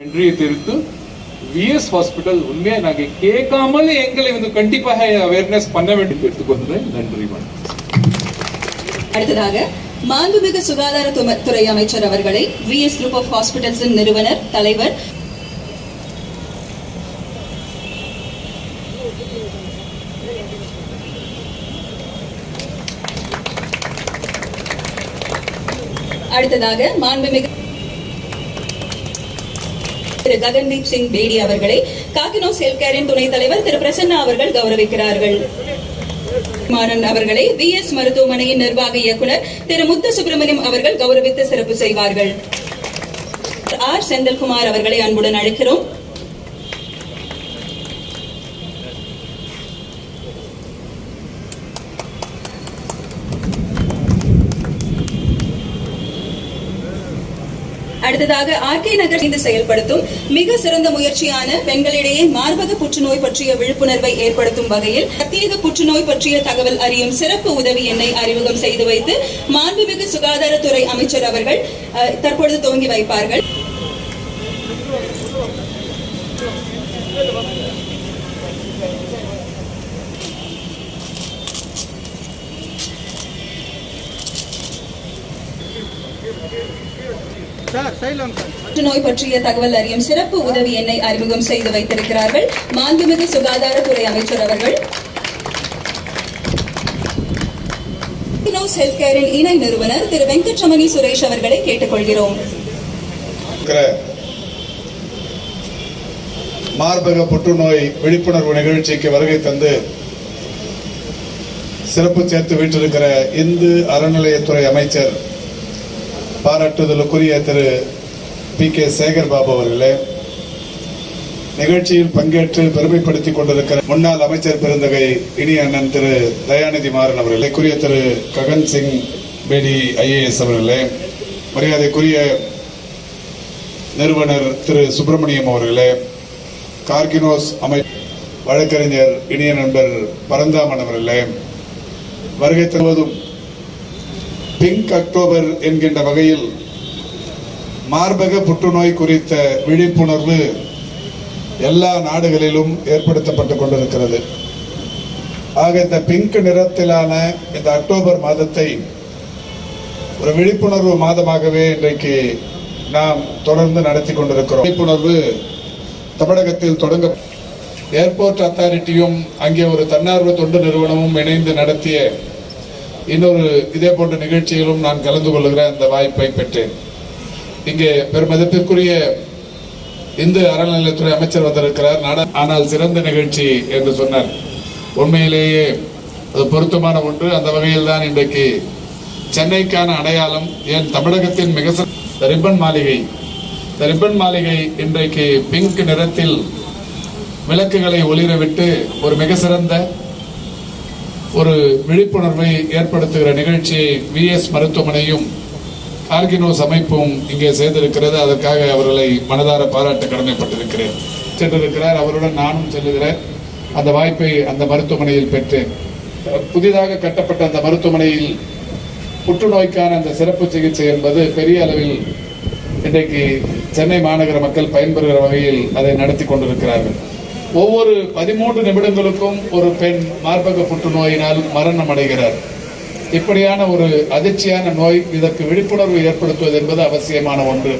நன்றியை தெரிவித்து vs hospital உண்மையா நாங்கள் கேட்காமல் எங்களை வந்து கண்டிப்பாக அவேர்னஸ் பண்ண வேண்டும் எடுத்துக்கொண்டேன் நன்றி வணக்கம். அடுத்ததாக மாண்புமிகு சுகாதாரத்துறை அமைச்சர் அவர்களை விஎஸ் குரூப் ஆஃப் ஹாஸ்பிட்டல்ஸின் நிறுவனர் தலைவர் அடுத்ததாக மாண்புமிகு திரு ககன்தீப் சிங் பேடி அவர்களை காக்கினோஸ் ஹெல்த் கேரின் துணைத் தலைவர் திரு பிரசன்னா அவர்கள் கௌரவிக்கிறார்கள். மாறன் அவர்களை விஎஸ் மருத்துவமனையின் நிர்வாக இயக்குனர் திரு முத்து சுப்பிரமணியம் அவர்கள் கௌரவித்து சிறப்பு செய்வார்கள். ஆர் செந்தில்குமார் அவர்களை அன்புடன் அழைக்கிறோம். அடுத்ததாக ஆர்கே நகர் இணைந்து செயல்படுத்தும் மிக சிறந்த முயற்சியான பெண்களிடையே மார்பக புற்றுநோய் பற்றிய விழிப்புணர்வை ஏற்படுத்தும் வகையில் பிரத்யேக புற்றுநோய் பற்றிய தகவல் அறியும் சிறப்பு உதவி எண்ணை அறிமுகம் செய்து வைத்து மாண்புமிகு சுகாதாரத்துறை அமைச்சர் அவர்கள் அஹ், தற்பொழுது துவங்கி வைப்பார்கள். புற்றுநோய் பற்றிய தகவல் அறியும் சிறப்பு உதவி எண்ணை அறிமுகம் செய்து வைத்திருக்கிறார்கள். மாண்புமிகு சுகாதாரத்துறை அமைச்சர் அவர்கள். ஹெல்த் கேரின் இணை நிறுவனர் திரு வெங்கட்ரமணி சுரேஷ் அவர்களை கேட்டுக்கொள்கிறோம். மார்பக புற்றுநோய் விழிப்புணர்வு நிகழ்ச்சிக்கு வருகை தந்து சிறப்பு சேர்த்து வீற்றிருக்கிற இந்து அறநிலையத்துறை அமைச்சர் பாராட்டுதலுக்குரிய திரு பி கே சேகர் பாபு அவர்களே நிகழ்ச்சியில் பங்கேற்று பெருமைப்படுத்திக் கொண்டிருக்கிற முன்னாள் அமைச்சர் பெருந்தகை இனிய அண்ணன் திரு தயாநிதி மாறன் அவர்களே குறிய திரு ககன் சிங் பேடி ஐஏஎஸ் அவர்களே மரியாதைக்குரிய நிறுவனர் திரு சுப்பிரமணியம் அவர்களே கார்கினோஸ் அமை வழக்கறிஞர் இனிய நண்பர் பரந்தாமன் அவர்களே வருகை தருவதும் பிங்க் அக்டோபர் என்கின்ற வகையில் மார்பக புற்றுநோய் குறித்த விழிப்புணர்வு எல்லா நாடுகளிலும் ஏற்படுத்தப்பட்டுக் கொண்டிருக்கிறது. ஆக இந்த பிங்க் நிறத்திலான இந்த அக்டோபர் மாதத்தை ஒரு விழிப்புணர்வு மாதமாகவே இன்றைக்கு நாம் தொடர்ந்து நடத்தி கொண்டிருக்கிறோம். விழிப்புணர்வு தமிழகத்தில் தொடங்க ஏர்போர்ட் அத்தாரிட்டியும் அங்கே ஒரு தன்னார்வ தொண்டு நிறுவனமும் இணைந்து நடத்திய இன்னொரு இதே போன்ற நிகழ்ச்சியிலும் நான் கலந்து கொள்ளுகிற அந்த வாய்ப்பை பெற்றேன். இங்கே பெருமதிப்பிற்குரிய இந்து அறநிலையத்துறை அமைச்சர் வந்திருக்கிறார். நட ஆனால் சிறந்த நிகழ்ச்சி என்று சொன்னார். உண்மையிலேயே அது பொருத்தமான ஒன்று. அந்த வகையில் தான் இன்றைக்கு சென்னைக்கான அடையாளம் ஏன் தமிழகத்தின் மிக சிற- ரிப்பன் மாளிகை. இந்த ரிப்பன் மாளிகை இன்றைக்கு பிங்க் நிறத்தில் விளக்குகளை ஒளிரவிட்டு ஒரு மிக சிறந்த விழிப்புணர்வை ஏற்படுத்துகிற நிகழ்ச்சியை விஎஸ் மருத்துவமனையும் ஆர்கினோஸ் அமைப்பும் இங்கே செய்திருக்கிறது. அதற்காக அவர்களை மனதார பாராட்ட கடமைப்பட்டிருக்கிறேன். சென்றிருக்கிறார். அவருடன் நானும் செல்லுகிறேன். அந்த வாய்ப்பை அந்த மருத்துவமனையில் பெற்றேன். புதிதாக கட்டப்பட்ட அந்த மருத்துவமனையில் புற்றுநோய்க்கான அந்த சிறப்பு சிகிச்சை என்பது பெரிய அளவில் இன்றைக்கு சென்னை மாநகர மக்கள் பயன்பெறுகிற வகையில் அதை நடத்தி கொண்டிருக்கிறார்கள். ஒவ்வொரு பதிமூன்று நிமிடங்களுக்கும் ஒரு பெண் மார்பக புற்றுநோயினால் மரணம் அடைகிறார் இப்படியான ஒரு அதிர்ச்சியான நோய் இதற்கு விழிப்புணர்வு ஏற்படுத்துவது என்பது அவசியமான ஒன்று.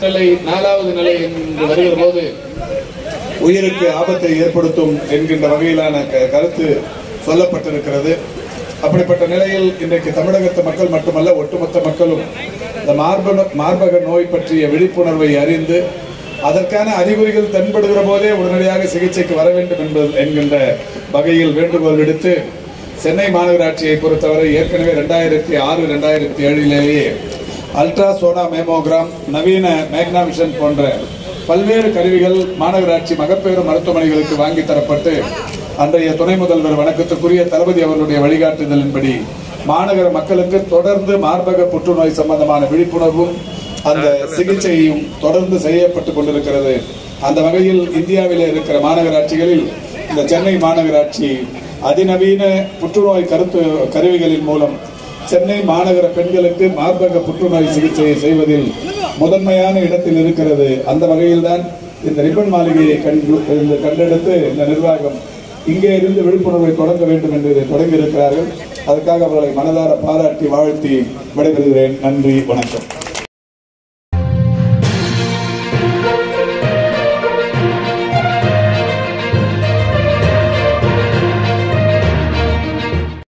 நிலை நாலாவது நிலை என்று வருகிற போது உயிருக்கு ஆபத்தை ஏற்படுத்தும் என்கின்ற வகையிலான க- கருத்து சொல்லப்பட்டிருக்கிறது. அப்படிப்பட்ட நிலையில் இன்றைக்கு தமிழகத்து மக்கள் மட்டுமல்ல ஒட்டுமொத்த மக்களும் இந்த மார்பக மார்பக நோய் பற்றிய விழிப்புணர்வை அறிந்து அதற்கான அறிகுறிகள் தென்படுகிற போதே உடனடியாக சிகிச்சைக்கு வர வேண்டும் என்பது என்கின்ற வகையில் வேண்டுகோள் விடுத்து சென்னை மாநகராட்சியை பொறுத்தவரை ஏற்கனவே ரெண்டாயிரத்தி ஆறு ரெண்டாயிரத்தி ஏழிலேயே அல்ட்ரா சோனா மேமோகிராம் நவீன மேக்னாவிஷன் போன்ற பல்வேறு கருவிகள் மாநகராட்சி மகப்பேறு மருத்துவமனைகளுக்கு வாங்கி தரப்பட்டு அன்றைய துணை முதல்வர் வணக்கத்துக்குரிய தளபதி அவர்களுடைய வழிகாட்டுதலின்படி மாநகர மக்களுக்கு தொடர்ந்து மார்பக புற்றுநோய் சம்பந்தமான விழிப்புணர்வும் அந்த சிகிச்சையும் தொடர்ந்து செய்யப்பட்டு கொண்டிருக்கிறது. அந்த வகையில் இந்தியாவில் இருக்கிற மாநகராட்சிகளில் இந்த சென்னை மாநகராட்சி அதிநவீன புற்றுநோய் கருத்து கருவிகளின் மூலம் சென்னை மாநகர பெண்களுக்கு மார்பக புற்றுநோய் சிகிச்சையை செய்வதில் முதன்மையான இடத்தில் இருக்கிறது. அந்த வகையில்தான் இந்த ரிப்பன் மாளிகையை கண்டு கண்டெடுத்து இந்த நிர்வாகம் இங்கே இருந்து விழிப்புணர்வை தொடங்க வேண்டும் என்று இதை தொடங்கி இருக்கிறார்கள் அதற்காக அவர்களை மனதார பாராட்டி வாழ்த்தி விடைபெறுகிறேன். நன்றி வணக்கம்.